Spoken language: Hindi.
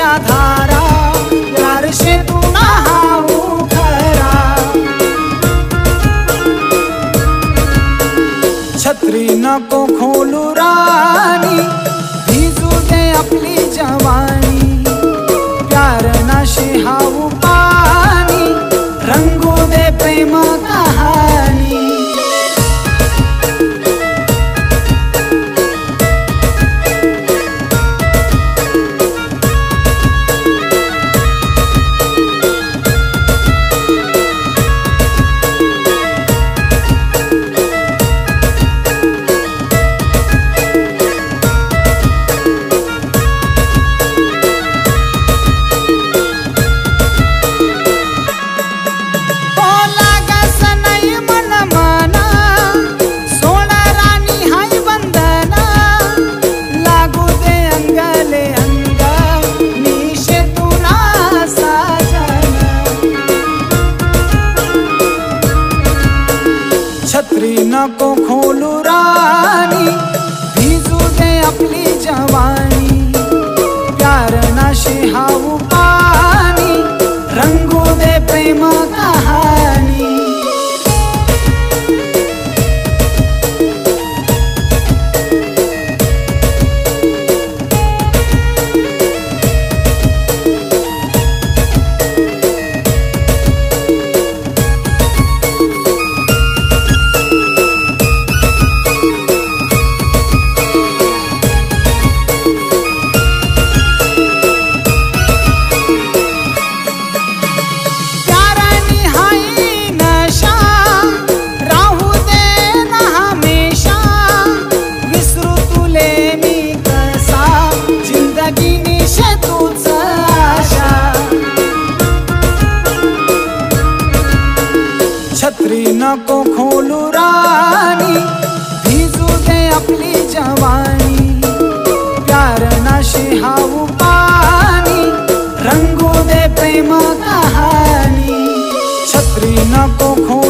बगिया धारा, प्यार से तू नहाऊ खरा। छतरी न को खोलू रानी, भीजू दे अपनी जवानी। प्यार ना शिहाऊ नको खोलू रानी भिजू दे आपली जवानी. प्यार नाशी हा तृण को खोलू रानी, भिजू दे आपली जवानी। प्यार नाशी हाऊ पानी, रंगू दे प्रेम कहानी। छत्री नको खोलू